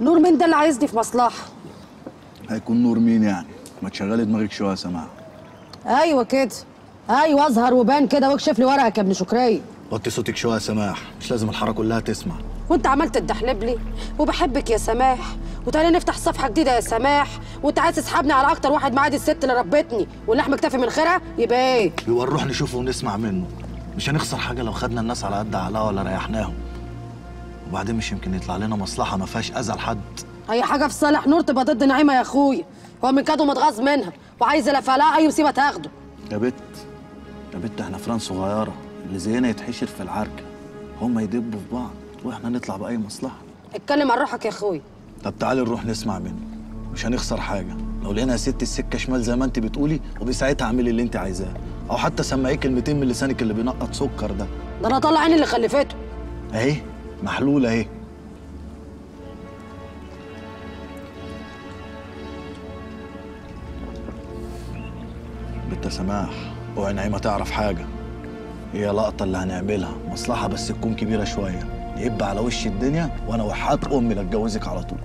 نور مين ده اللي عايزني في مصلحة؟ هيكون نور مين يعني؟ ما تشغلي دماغك شوية يا سماح أيوه كده. أيوه اظهر وبان كده واكشف لي ورقك يا ابن شكريه وطي صوتك شوية يا سماح مش لازم الحارة كلها تسمع. وانت عملت تدحلب لي. وبحبك يا سماح. وتعالى نفتح صفحة جديدة يا سماح. وانت عايز تسحبني على أكتر واحد معادي الست اللي ربتني. واللحم اكتفي من خيرها؟ يبقى إيه؟ يبقى نروح نشوفه ونسمع منه. مش هنخسر حاجة لو خدنا الناس على قد عقلها ولا ريحناهم. وبعدين مش يمكن يطلع لنا مصلحة ما فيهاش أذى لحد. أي حاجة في صالح نور تبقى ضد نعيمة يا اخويا هو من كده متغاظ منها. وعايز لفلاها أي مصيبة تاخده. يا بت يا بت إحنا فران صغيرة. اللي زينا يتحشر في العركة. هم يدبوا في بعض. وإحنا نطلع بأي مصلحة. اتكلم عن روحك يا اخويا طب تعالي نروح نسمع منه. مش هنخسر حاجة. لو لقينا يا ست السكة شمال زي ما أنت بتقولي وبساعتها اعملي اللي أنت عايزاه. أو حتى سمعيه كلمتين من لسانك اللي بينقط سكر ده. ده أنا طالع عيني اللي خلفته. اهي محلوله اهي. بنت سماح اوعي نعيمة تعرف حاجة. هي لقطة اللي هنعملها مصلحة بس تكون كبيرة شوية. يبقى على وش الدنيا وأنا وحات امي لاتجوزك على طول.